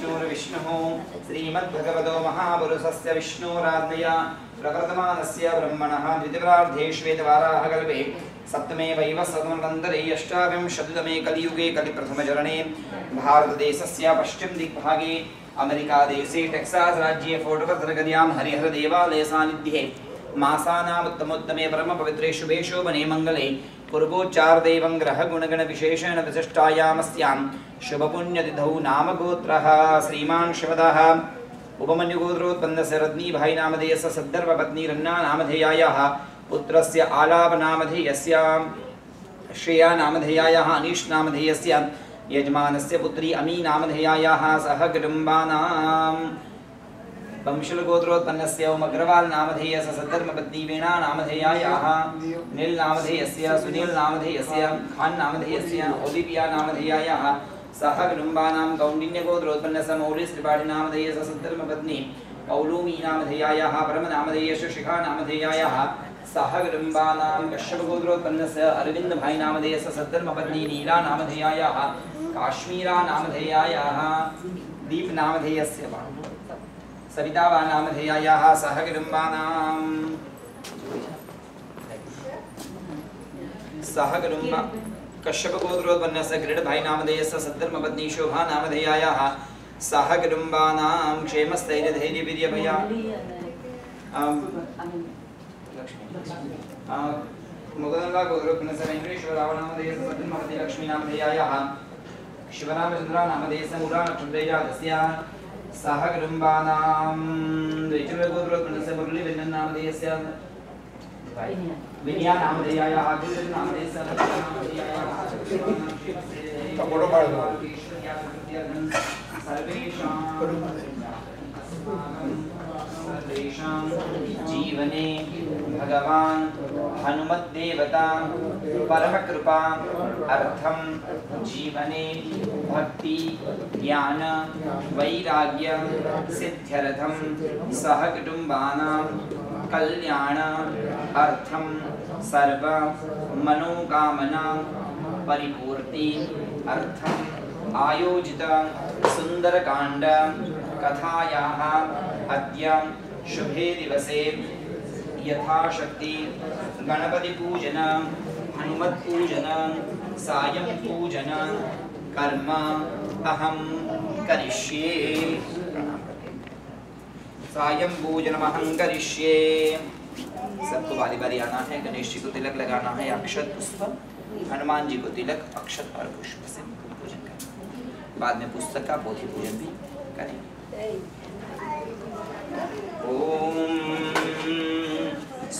विष्णुर्विष्णुः, श्रीमद्भगवतो महापुरुषस्य विष्णोराज्ञया प्रवर्तमानस्य ब्रह्मणः द्वितीयार्धे श्वेतवाराहकल्पे सप्तमे वैवस्वतमनन्तरे अष्टाविंशतितमे कलियुगे कलिप्रथमचरणे भारतदेशस्य पश्चिमदिग्भागे अमेरिकादेशे टेक्सास् राज्ये फोर्ट् नगर्यां हरिहरदेवालयसान्निध्ये मासानामुत्तमोत्तमे परमपवित्रे शुभे शोभने मङ्गले पूर्वोच्चारदैवं ग्रहगुणगणविशेषेण विशिष्टायामस्यां शुभपुण्यतिथौ नामगोत्रः, श्रीमान् शिवदः। उपमन्युगोत्रोत्पन्नस्य रत्नीभाई नामधेयस्य सद्धर्मपत्नी रन्ना नामधेयायाः, पुत्रस्य आलापनामधेयस्य, श्रेया नामधेयायाः, अनीश नामधेयस्य, यजमानस्य पुत्री अमी नामधेयायाः सह कुटुम्बानाम्। वंशलगोत्रोत्पन्नस्य उमग्रवाल नामधेयस्य सद्धर्मपत्नी वीणा नामधेयायाः नील नामधेयस्य सुनील नामधेयस्य खान नामधेयस्य ओलिपिया नामधेयायाः सह कुटुम्बानां कौण्डिन्यगोत्रोत्पन्नस्य मौलिस् त्रिपाठी नामधेयस्य सद्धर्मपत्नी कौलूमी नामधेयायाः परमनामधेयस्य शिखा नामधेयायाः सह कुटुम्बानां कश्यपगोत्रोत्पन्नस्य अरविन्दभाई नामधेयस्य सद्धर्मपत्नी नीला नामधेयायाः काश्मीरा नामधेयायाः दीप नामधेयस्य वा। सवितावा नामधेयायाः सह कुटुम्बानां सह कुटुम्ब कश्यपगोत्रोत्पन्नस्य क्रीडभाई सद्धर्मपत्नी क्षेमस्थैर्यधैर्यवीर्यभया। मुकुदंगा गोत्रोत्पन्नस्य वेङ्कटेश्वरराव नामधेयस्य सद्धर्मपत्नी लक्ष्मी नामधेयायाः സഹകുടുംബാനാം ദ്വൈചമഗോത്രപുണസ മുരളി വിന്നനാമധേയസ്യ വിന്യാനാമധേയായ ആദ്യത്തിൽ നാമധേയസ്യ സർവേഷാം. सर्वेषां जीवने भगवान् हनुमद्देवता परमकृपा अर्थं जीवने भक्ति, ज्ञान, वैराग्य, सिद्ध्यर्थं सह कुटुम्बानां कल्याण अर्थं सर्व मनोकामना परिपूर्ति अर्थम् आयोजित सुन्दरकाण्ड कथायाः अद्य शुभे दिवसे यथाशक्ति गणपतिपूजन, हनुमत्पूजन सायं पूजन कर्म अहं करिष्ये। सायं पूजनमहं करिष्ये सबको बारी बारी आना है गणेश जी को तिलक लगाना है अक्षत पुष्प हनुमान जी को तिलक अक्षत और पुष्प से पूजन करना। बाद में पुस्तक का पोथी पूजन भी करेंगे।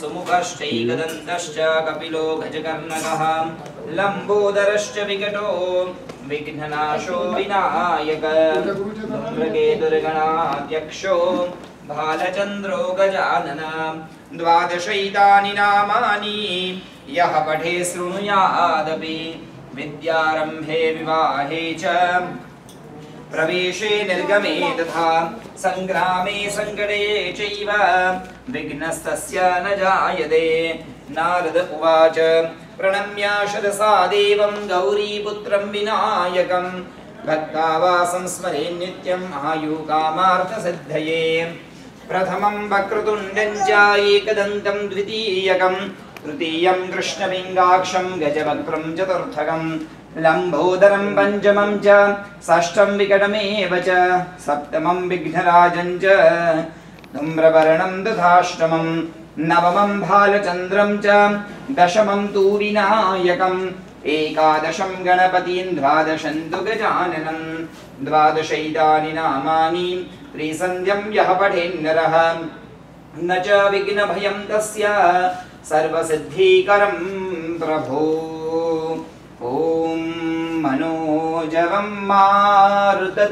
सुमुखश्चैकदन्तश्च कपिलो गजकर्णकः, लम्बोदरश्च विकटो, विघ्ननाशो विनायक धूम्रकेतुर्गणाध्यक्षो भालचन्द्रो गजानन, द्वादशैतानि नामानि, यः पठे शृणुयादपि विद्यारम्भे विवाहे च। प्रवेशे निर्गमे तथा सङ्ग्रामे सङ्कटे चैव विघ्नस्तस्य न जायते। नारद उवाच प्रणम्य शरसा देवं गौरीपुत्रं विनायकं। भक्तावासं स्मरे नित्यम् आयुकामार्थसिद्धये। प्रथमं वक्रतुण्डं च एकदन्तं द्वितीयकं। तृतीयं कृष्णपिङ्गाक्षं गजवक्त्रं चतुर्थकं लम्बोदरं पञ्चमं च षष्ठं विकटमेव च सप्तमं विघ्नराजं च धूम्रवर्णं तथाष्टमं नवमं भालचन्द्रं च दशमं तु विनायकम् एकादशं गणपतीन् द्वादशं तु गजाननं द्वादशैतानि नामानि त्रिसन्ध्यं यः पठेन्नरः। न च विघ्नभयं तस्य सर्वसिद्धिकरं प्रभो मनोजवं मारुततुल्यवेगम्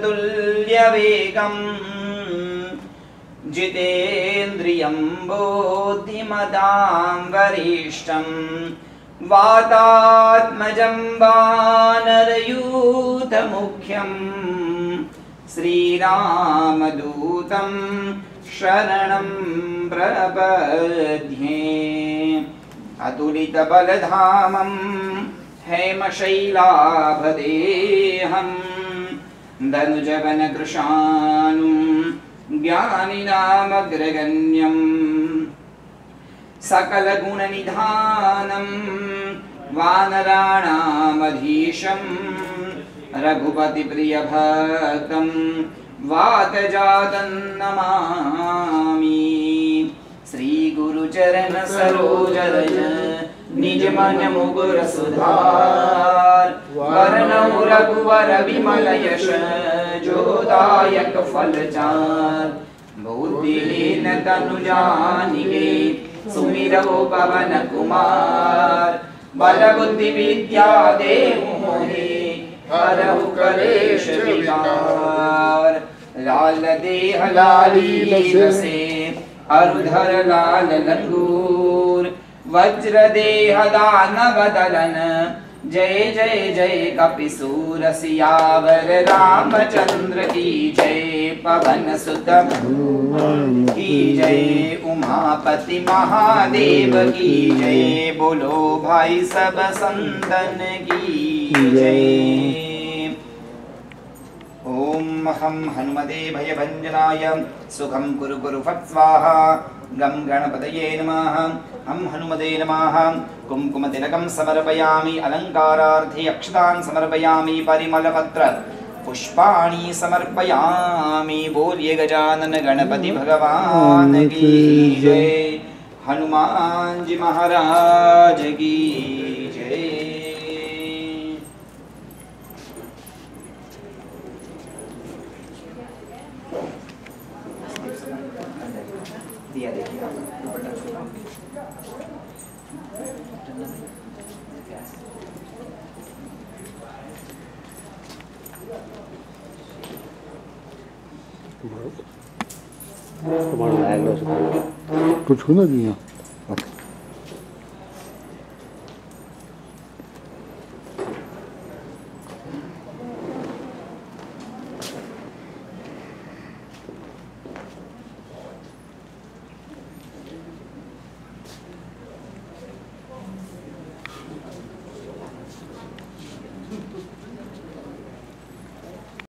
जितेन्द्रियं बोधिमतां वरिष्ठं वातात्मजं वानरयूथमुख्यं श्रीरामदूतं शरणं प्रपद्ये अतुलितबलधामं हेमशैलाभदेहम् दनुजगन ज्ञानिनामग्रगण्यम् सकलगुणनिधानम् वानराणामधीशम् रघुपतिप्रियभक्तम् वातजातं नमामि श्रीगुरुचरण निज मन मुकुर सुधार वरनौ रघुवर विमल यश जोदायक फल चार बुद्धिहीन तनु जानिके सुमिरौ पवन कुमार बल बुद्धि विद्या देहु मोहे हरहु कलेश विकार लाल देह लाली से अरुधर लाल लंगूर वज्र देह दानव दलन जय जय जय कपिसूर सियावर रामचंद्र की जय पवन सुत। की जय उमापति महादेव की जय बोलो भाई सब संतन की जय। ॐ अहं हनुमते भयभञ्जनाय सुखं कुरु कुरु फट् स्वाहा गं गणपतये नमः हं हनुमते नमः। कुङ्कुमतिलकं समर्पयामि अलङ्कारार्थे अक्षतान् समर्पयामि परिमलपत्र। पुष्पाणि समर्पयामि गजानन गणपति भगवान की जय। हनुमान जी महाराज की दिया देखिए। कुछ हो जी दिया